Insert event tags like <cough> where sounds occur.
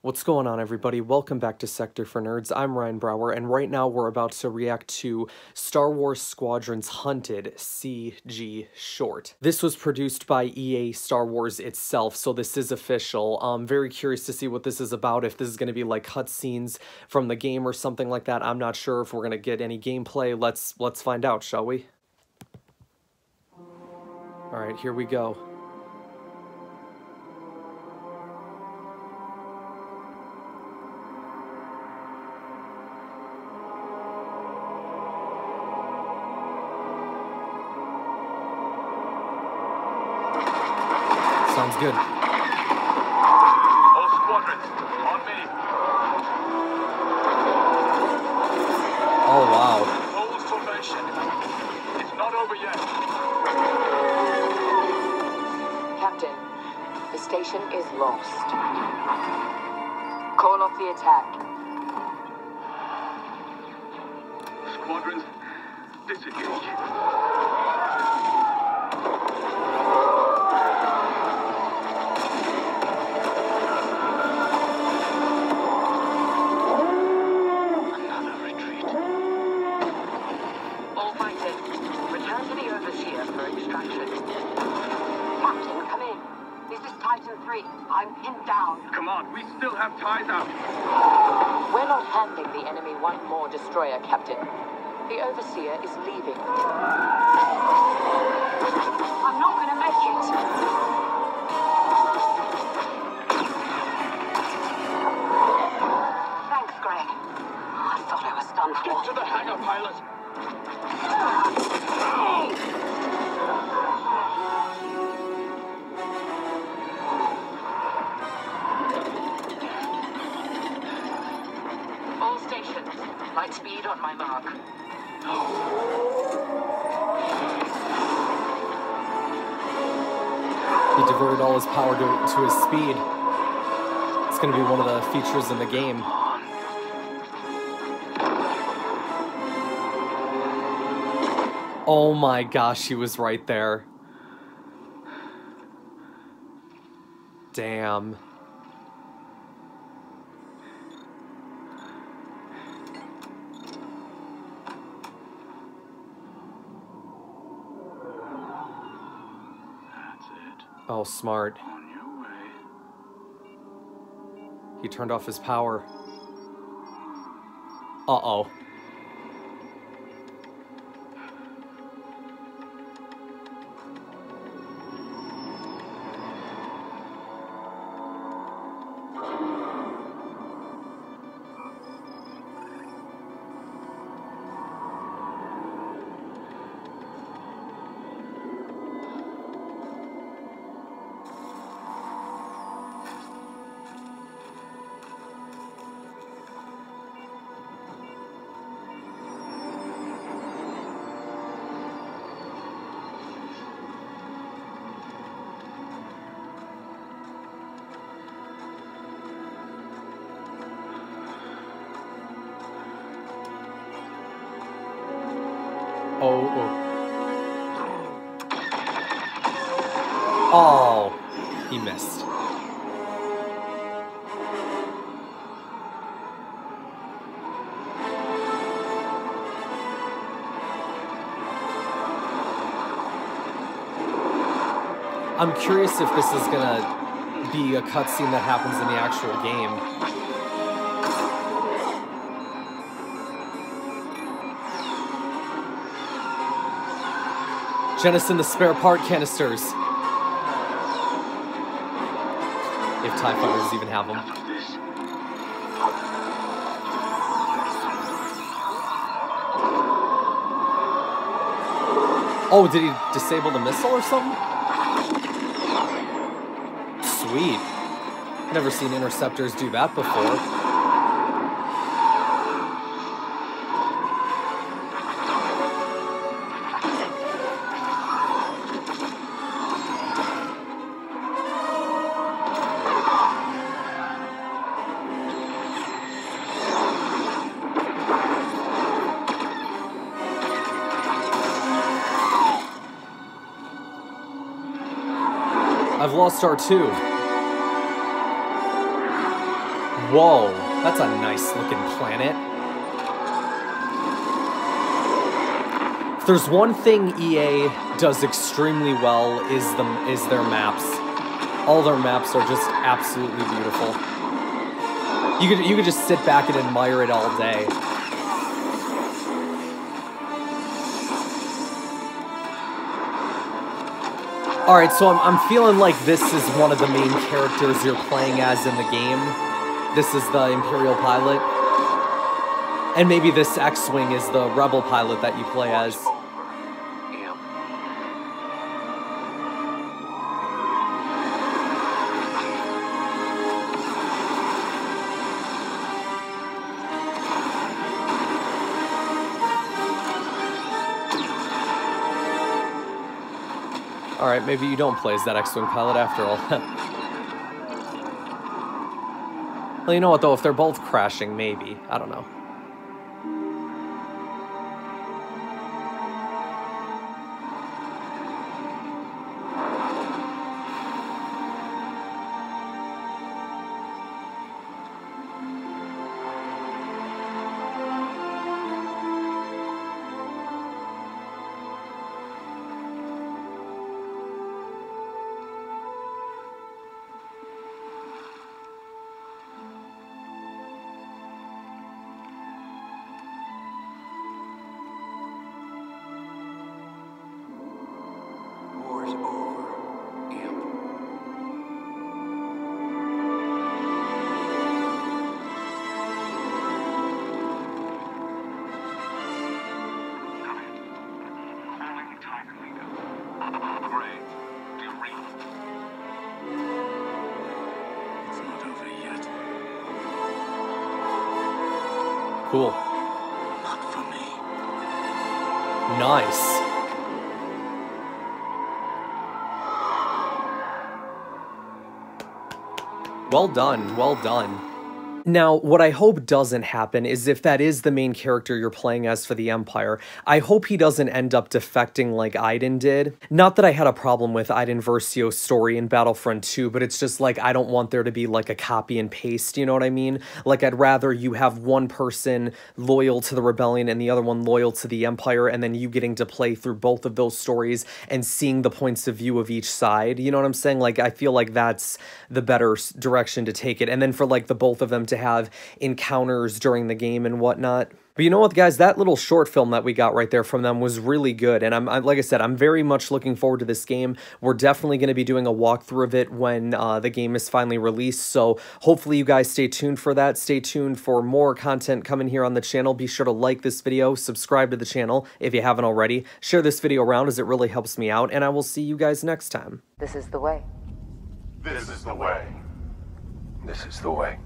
What's going on, everybody? Welcome back to Sector4Nerds. I'm Ryan Brower, and right now we're about to react to Star Wars Squadrons Hunted CG short. This was produced by EA Star Wars itself, so this is official. I'm very curious to see what this is about, if this is going to be like cutscenes from the game or something like that. I'm not sure if we're going to get any gameplay. Let's let's find out, shall we? All right, here we go. Sounds good. All squadrons, on me. Oh, wow. Hold formation. It's not over yet. Captain, the station is lost. Call off the attack. Squadrons, disengage. Have ties out. We're not handing the enemy one more destroyer, Captain. The Overseer is leaving. I'm not gonna make it. Thanks, Greg. I thought I was done Get to the hangar, pilot. <laughs> light speed on my mark. He diverted all his power to, to his speed. It's going to be one of the features in the game. Oh my gosh, he was right there. Damn. Oh, smart. On your way. He turned off his power. Uh oh. Oh, oh. He missed. I'm curious if this is gonna be a cutscene that happens in the actual game. Jettison the spare part canisters. If TIE fighters even have them. Oh, did he disable the missile or something? Sweet. Never seen interceptors do that before. I've lost R2. Whoa, that's a nice looking planet. If there's one thing EA does extremely well is the is their maps. All their maps are just absolutely beautiful. You could you could just sit back and admire it all day. Alright, so I'm, I'm feeling like this is one of the main characters you're playing as in the game. This is the Imperial pilot. And maybe this X-Wing is the Rebel pilot that you play as. Alright, maybe you don't play as that X-Wing pilot after all. <laughs> well, you know what though, if they're both crashing, maybe. I don't know. Cool. Not for me. Nice. Well done, well done. Now, what I hope doesn't happen is if that is the main character you're playing as for the Empire, I hope he doesn't end up defecting like Iden did. Not that I had a problem with Iden Versio's story in Battlefront 2, but it's just like I don't want there to be like a copy and paste, you know what I mean? Like I'd rather you have one person loyal to the Rebellion and the other one loyal to the Empire, and then you getting to play through both of those stories and seeing the points of view of each side. You know what I'm saying? Like I feel like that's the better direction to take it. And then for like the both of them to have encounters during the game and whatnot. But you know what, guys? That little short film that we got right there from them was really good. And I'm, I, like I said, I'm very much looking forward to this game. We're definitely going to be doing a walkthrough of it when uh, the game is finally released. So hopefully you guys stay tuned for that. Stay tuned for more content coming here on the channel. Be sure to like this video, subscribe to the channel if you haven't already. Share this video around as it really helps me out. And I will see you guys next time. This is the way. This is the way. This is the way.